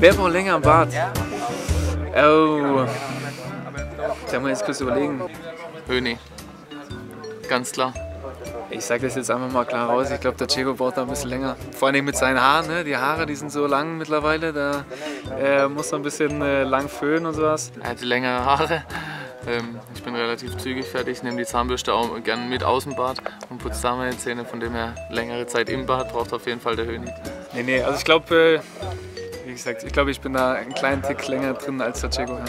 Wer braucht länger am Bart? Oh. Da muss ich jetzt kurz überlegen. Höni. Ganz klar. Ich sage das jetzt einfach mal klar raus. Ich glaube, der Checo braucht da ein bisschen länger. Vor allem mit seinen Haaren. Ne? Die Haare, die sind so lang mittlerweile. Da äh, muss er ein bisschen äh, lang föhnen und sowas. Er hat längere Haare. Ähm, ich bin relativ zügig fertig, nehme die Zahnbürste auch gerne mit aus dem Bad und putze da meine Zähne. Von dem her längere Zeit im Bad braucht auf jeden Fall der Höni. Nee, nee, also ich glaube, äh, wie gesagt, ich glaube, ich bin da einen kleinen Tick länger drin als der Checo. Ja.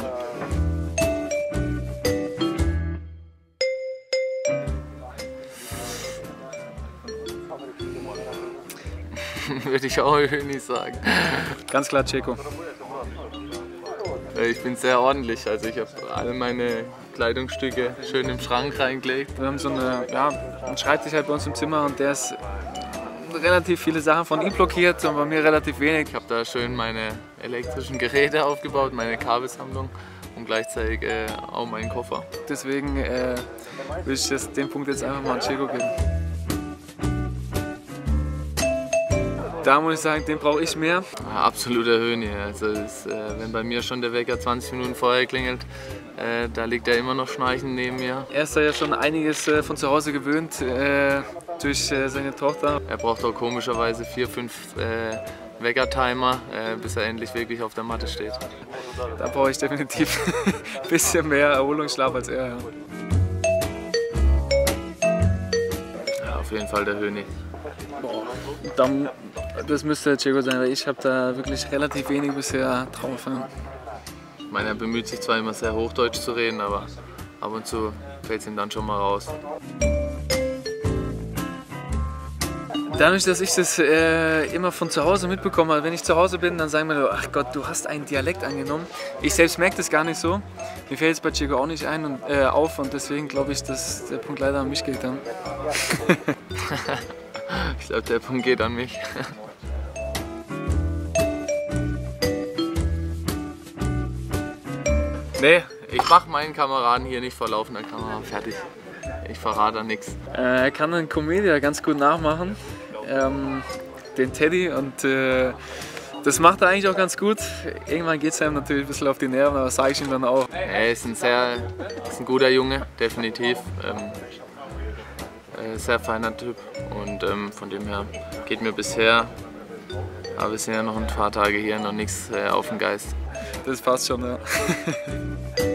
Würde ich auch Höni sagen. Ganz klar Checo. Äh, Ich bin sehr ordentlich, also ich habe alle meine Kleidungsstücke schön im Schrank reingelegt. Wir haben so eine, ja, einen Schreibtisch halt bei uns im Zimmer und der ist relativ viele Sachen von ihm blockiert und bei mir relativ wenig. Ich habe da schön meine elektrischen Geräte aufgebaut, meine Kabelsammlung und gleichzeitig äh, auch meinen Koffer. Deswegen äh, will ich das, den Punkt jetzt einfach mal an Checo geben. Da muss ich sagen, den brauche ich mehr. Ja, absoluter Höhne. Also das, äh, wenn bei mir schon der Wecker 20 Minuten vorher klingelt, äh, da liegt er immer noch schnarchend neben mir. Er ist da ja schon einiges äh, von zu Hause gewöhnt äh, durch äh, seine Tochter. Er braucht auch komischerweise vier, fünf äh, Wecker-Timer, bis er endlich wirklich auf der Matte steht. Da brauche ich definitiv ein bisschen mehr Erholungsschlaf als er. Ja. Auf jeden Fall der Höhne. Dann, das müsste Checo sein, weil ich habe da wirklich relativ wenig bisher drauf. Ja. Ich meine, er bemüht sich zwar immer sehr Hochdeutsch zu reden, aber ab und zu fällt es ihm dann schon mal raus. Dadurch, dass ich das äh, immer von zu Hause mitbekomme, also wenn ich zu Hause bin, dann sagen mir, ach Gott, du hast einen Dialekt angenommen. Ich selbst merke das gar nicht so. Mir fällt es bei Chico auch nicht ein und, äh, auf und deswegen glaube ich, dass der Punkt leider an mich geht dann. Ich glaube, der Punkt geht an mich. Nee, ich mache meinen Kameraden hier nicht vor laufender Kamera fertig. Ich verrate da nichts. Äh, er kann einen Comedia ganz gut nachmachen, ähm, den Teddy und äh, das macht er eigentlich auch ganz gut. Irgendwann geht es einem natürlich ein bisschen auf die Nerven, aber sage ich ihm dann auch. Er ist ein sehr ist ein guter Junge, definitiv. Ähm, äh, sehr feiner Typ und ähm, von dem her geht mir bisher, aber wir sind ja noch ein paar Tage hier, noch nichts äh, auf den Geist. Das passt schon, ja.